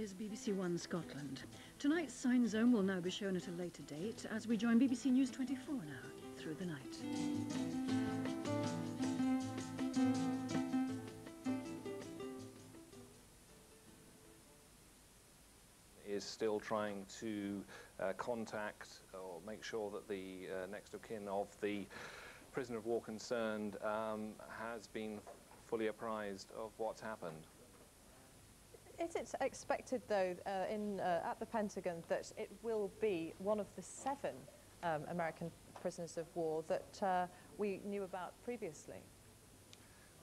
is BBC One Scotland. Tonight's Sign Zone will now be shown at a later date as we join BBC News 24 now through the night. is still trying to uh, contact or make sure that the uh, next of kin of the prisoner of war concerned um, has been fully apprised of what's happened. Is it expected, though, uh, in, uh, at the Pentagon that it will be one of the seven um, American prisoners of war that uh, we knew about previously?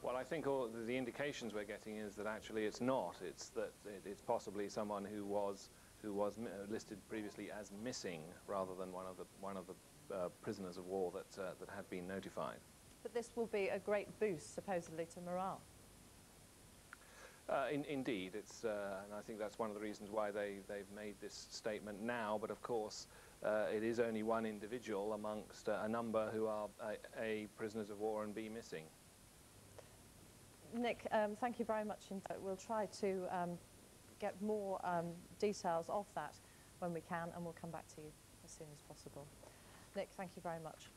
Well, I think all the indications we're getting is that actually it's not. It's that it, it's possibly someone who was who was listed previously as missing, rather than one of the one of the uh, prisoners of war that uh, that had been notified. But this will be a great boost, supposedly, to morale. Uh, in, indeed, it's, uh, and I think that's one of the reasons why they, they've made this statement now, but of course uh, it is only one individual amongst uh, a number who are A, a, prisoners of war and B, missing. Nick, um, thank you very much. We'll try to um, get more um, details of that when we can, and we'll come back to you as soon as possible. Nick, thank you very much.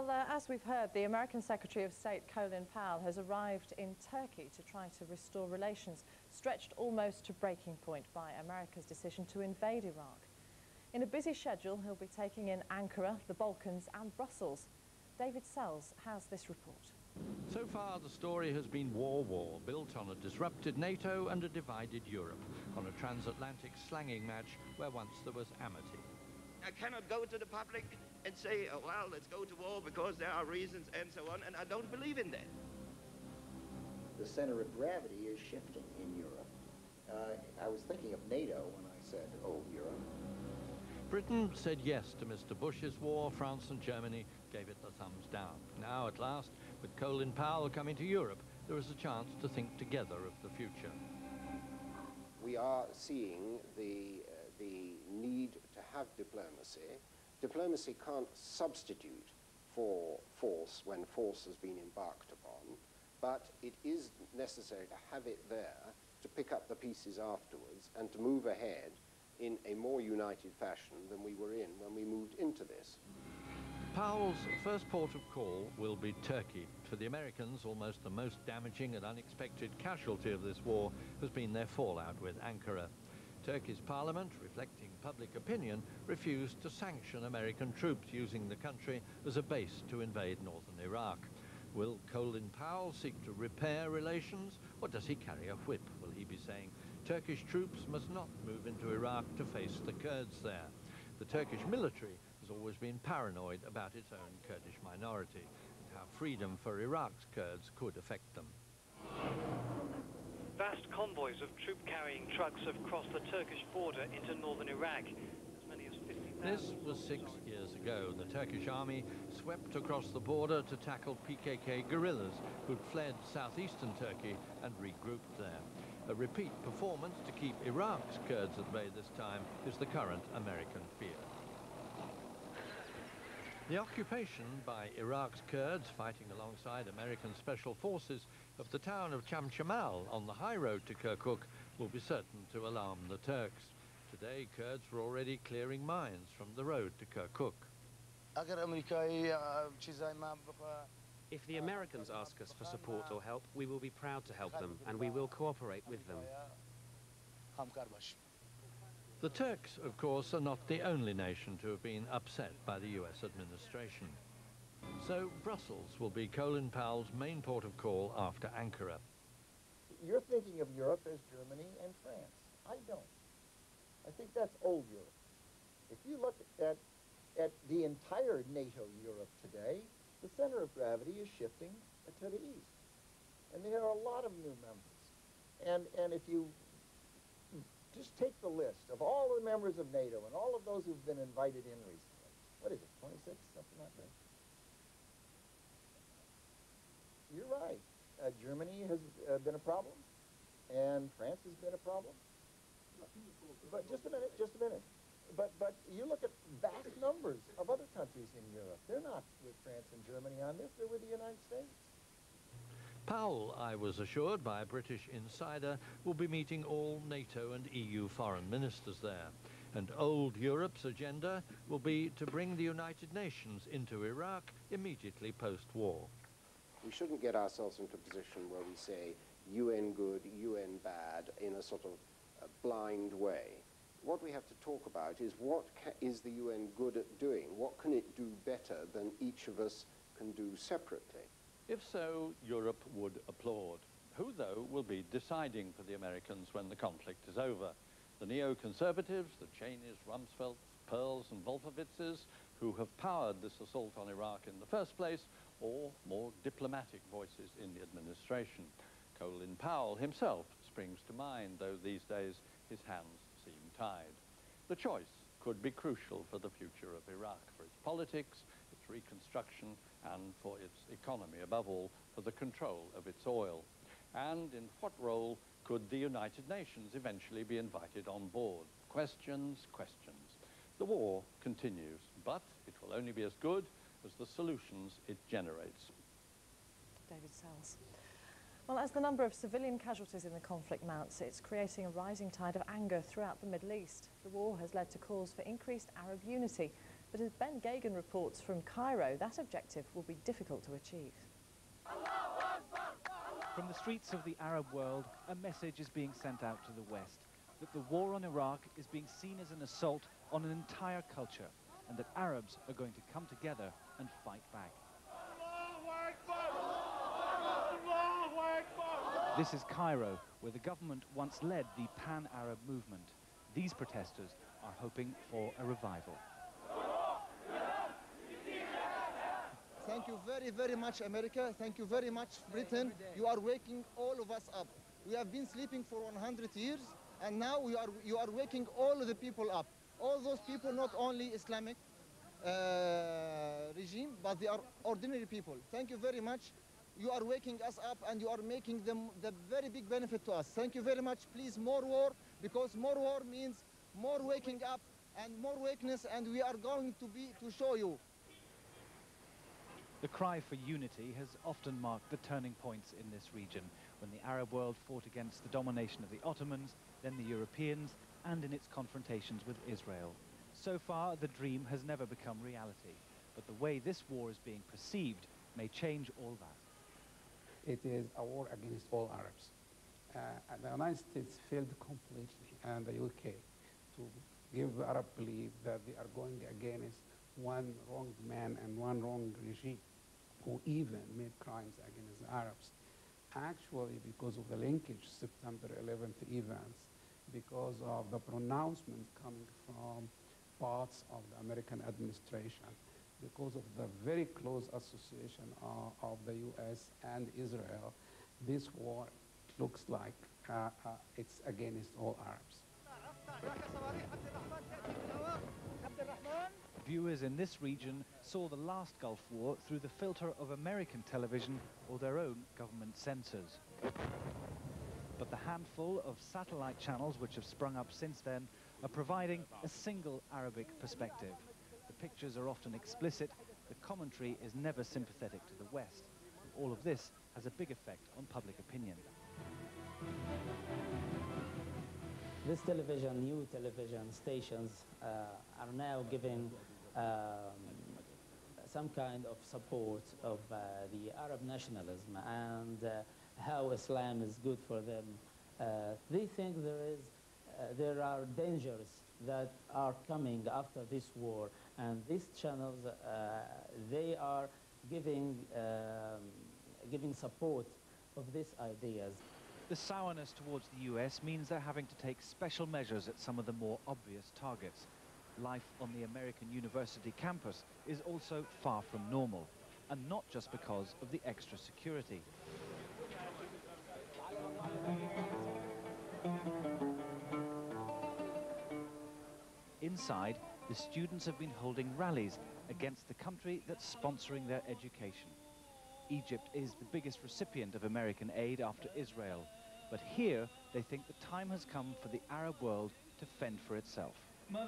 Well, uh, as we've heard, the American Secretary of State Colin Powell has arrived in Turkey to try to restore relations stretched almost to breaking point by America's decision to invade Iraq. In a busy schedule, he'll be taking in Ankara, the Balkans and Brussels. David Sells has this report. So far, the story has been war-war, built on a disrupted NATO and a divided Europe, on a transatlantic slanging match where once there was amity. I cannot go to the public and say, oh, well, let's go to war because there are reasons and so on, and I don't believe in that. The center of gravity is shifting in Europe. Uh, I was thinking of NATO when I said, oh, Europe. Britain said yes to Mr. Bush's war. France and Germany gave it the thumbs down. Now, at last, with Colin Powell coming to Europe, there is a chance to think together of the future. We are seeing the, uh, the need to have diplomacy Diplomacy can't substitute for force when force has been embarked upon, but it is necessary to have it there to pick up the pieces afterwards and to move ahead in a more united fashion than we were in when we moved into this. Powell's first port of call will be Turkey. For the Americans, almost the most damaging and unexpected casualty of this war has been their fallout with Ankara. Turkey's parliament, reflecting public opinion, refused to sanction American troops using the country as a base to invade northern Iraq. Will Colin Powell seek to repair relations, or does he carry a whip? Will he be saying Turkish troops must not move into Iraq to face the Kurds there? The Turkish military has always been paranoid about its own Kurdish minority and how freedom for Iraq's Kurds could affect them. Vast convoys of troop-carrying trucks have crossed the Turkish border into northern Iraq. As many as 50,000... This was six years ago. The Turkish army swept across the border to tackle PKK guerrillas who'd fled southeastern Turkey and regrouped there. A repeat performance to keep Iraq's Kurds at bay this time is the current American fear. The occupation by Iraq's Kurds fighting alongside American special forces of the town of Chamchamal on the high road to Kirkuk will be certain to alarm the Turks. Today, Kurds were already clearing mines from the road to Kirkuk. If the Americans ask us for support or help, we will be proud to help them, and we will cooperate with them. The Turks, of course, are not the only nation to have been upset by the US administration. So Brussels will be Colin Powell's main port of call after Ankara. You're thinking of Europe as Germany and France. I don't. I think that's old Europe. If you look at, at the entire NATO Europe today, the center of gravity is shifting to the east. And there are a lot of new members. And, and if you just take the list of all the members of NATO and all of those who've been invited in recently. What is it, 26, something like that? You're right. Uh, Germany has uh, been a problem, and France has been a problem. But just a minute, just a minute. But, but you look at vast numbers of other countries in Europe. They're not with France and Germany on this. They're with the United States. Powell, I was assured by a British insider, will be meeting all NATO and EU foreign ministers there. And old Europe's agenda will be to bring the United Nations into Iraq immediately post-war. We shouldn't get ourselves into a position where we say UN good, UN bad in a sort of a blind way. What we have to talk about is what is the UN good at doing? What can it do better than each of us can do separately? If so, Europe would applaud. Who, though, will be deciding for the Americans when the conflict is over? The neoconservatives, the Cheneys, Rumsfelds, Perles and Wolfowitzes, who have powered this assault on Iraq in the first place, or more diplomatic voices in the administration. Colin Powell himself springs to mind, though these days his hands seem tied. The choice could be crucial for the future of Iraq, for its politics, its reconstruction, and for its economy, above all, for the control of its oil. And in what role could the United Nations eventually be invited on board? Questions, questions. The war continues, but it will only be as good as the solutions it generates. David Sells. Well, as the number of civilian casualties in the conflict mounts, it's creating a rising tide of anger throughout the Middle East. The war has led to calls for increased Arab unity. But as Ben Geoghegan reports from Cairo, that objective will be difficult to achieve. From the streets of the Arab world, a message is being sent out to the West that the war on Iraq is being seen as an assault on an entire culture and that Arabs are going to come together and fight back. This is Cairo, where the government once led the pan-Arab movement. These protesters are hoping for a revival. Thank you very, very much, America. Thank you very much, Britain. You are waking all of us up. We have been sleeping for 100 years, and now we are, you are waking all the people up. All those people, not only Islamic uh, regime, but they are ordinary people. Thank you very much. You are waking us up, and you are making them the very big benefit to us. Thank you very much. Please, more war, because more war means more waking up and more wakeness, and we are going to be to show you the cry for unity has often marked the turning points in this region, when the Arab world fought against the domination of the Ottomans, then the Europeans, and in its confrontations with Israel. So far, the dream has never become reality, but the way this war is being perceived may change all that. It is a war against all Arabs. Uh, the United States failed completely, and the UK, to give the Arab belief that they are going against one wrong man and one wrong regime who even made crimes against the Arabs. Actually, because of the linkage September 11th events, because of the pronouncements coming from parts of the American administration, because of the very close association of, of the U.S. and Israel, this war looks like uh, uh, it's against all Arabs. Viewers in this region saw the last Gulf War through the filter of American television or their own government censors. But the handful of satellite channels which have sprung up since then are providing a single Arabic perspective. The pictures are often explicit, the commentary is never sympathetic to the West. All of this has a big effect on public opinion. This television, new television stations uh, are now giving um, some kind of support of uh, the Arab nationalism and uh, how Islam is good for them. Uh, they think there is, uh, there are dangers that are coming after this war, and these channels, they are giving, um, giving support of these ideas. The sourness towards the US means they're having to take special measures at some of the more obvious targets life on the American university campus is also far from normal, and not just because of the extra security. Inside, the students have been holding rallies against the country that's sponsoring their education. Egypt is the biggest recipient of American aid after Israel, but here they think the time has come for the Arab world to fend for itself. We are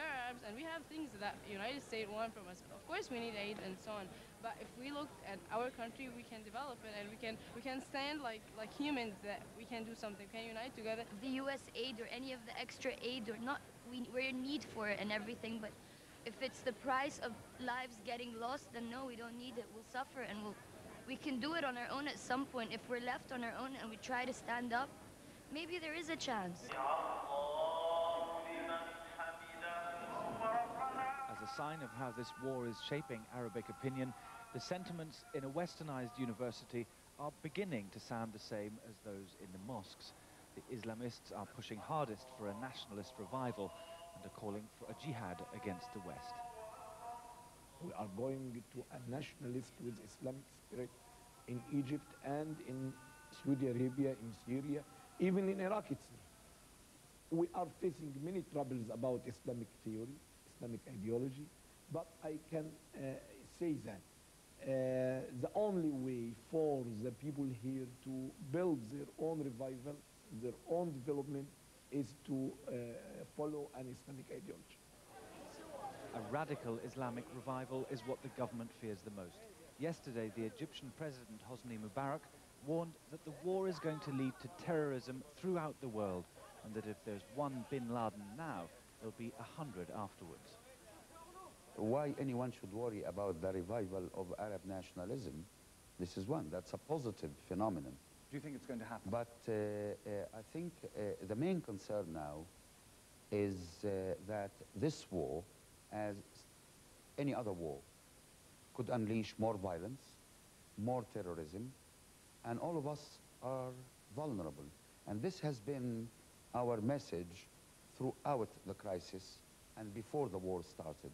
Arabs and we have things that the United States want from us. Of course, we need aid and so on. But if we look at our country, we can develop it, and we can we can stand like like humans that we can do something. We can unite together. The U.S. aid or any of the extra aid or not, we, we're in need for it and everything. But if it's the price of lives getting lost, then no, we don't need it. We'll suffer, and we'll we can do it on our own at some point. If we're left on our own and we try to stand up, maybe there is a chance. As a sign of how this war is shaping Arabic opinion, the sentiments in a westernized university are beginning to sound the same as those in the mosques. The Islamists are pushing hardest for a nationalist revival and are calling for a jihad against the West. We are going to a nationalist with Islamic spirit in Egypt and in Saudi Arabia, in Syria, even in Iraq itself. We are facing many troubles about Islamic theory, Islamic ideology, but I can uh, say that uh, the only way for the people here to build their own revival, their own development, is to uh, follow an Islamic ideology. A radical Islamic revival is what the government fears the most. Yesterday, the Egyptian President Hosni Mubarak warned that the war is going to lead to terrorism throughout the world and that if there's one bin Laden now, there'll be a hundred afterwards. Why anyone should worry about the revival of Arab nationalism, this is one. That's a positive phenomenon. Do you think it's going to happen? But uh, uh, I think uh, the main concern now is uh, that this war, as any other war, could unleash more violence, more terrorism, and all of us are vulnerable. And this has been our message throughout the crisis and before the war started.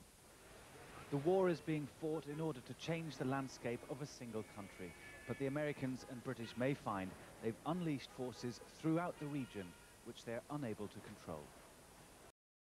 The war is being fought in order to change the landscape of a single country, but the Americans and British may find they've unleashed forces throughout the region which they're unable to control.